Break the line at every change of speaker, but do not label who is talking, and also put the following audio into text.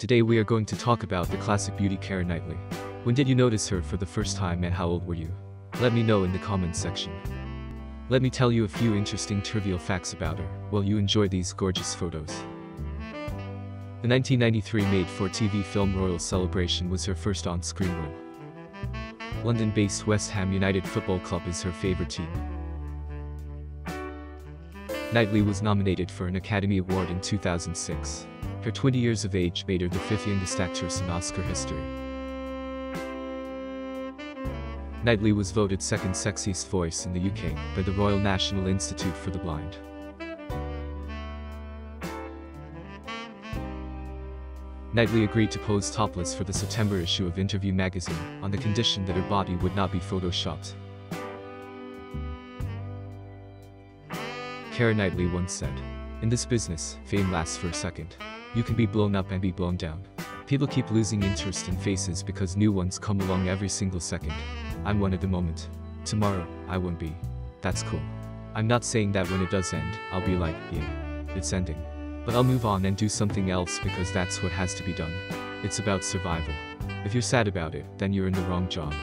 Today we are going to talk about the classic beauty Keira Knightley. When did you notice her for the first time and how old were you? Let me know in the comments section. Let me tell you a few interesting trivial facts about her, while you enjoy these gorgeous photos. The 1993 made-for-TV film Royal Celebration was her first on-screen role. London-based West Ham United Football Club is her favorite team. Knightley was nominated for an Academy Award in 2006. Her 20 years of age made her the fifth youngest actress in Oscar history. Knightley was voted second sexiest voice in the UK by the Royal National Institute for the Blind. Knightley agreed to pose topless for the September issue of Interview magazine, on the condition that her body would not be photoshopped. Keira Knightley once said, In this business, fame lasts for a second. You can be blown up and be blown down. People keep losing interest in faces because new ones come along every single second. I'm one at the moment. Tomorrow, I won't be. That's cool. I'm not saying that when it does end, I'll be like, yeah, it's ending. But I'll move on and do something else because that's what has to be done. It's about survival. If you're sad about it, then you're in the wrong job.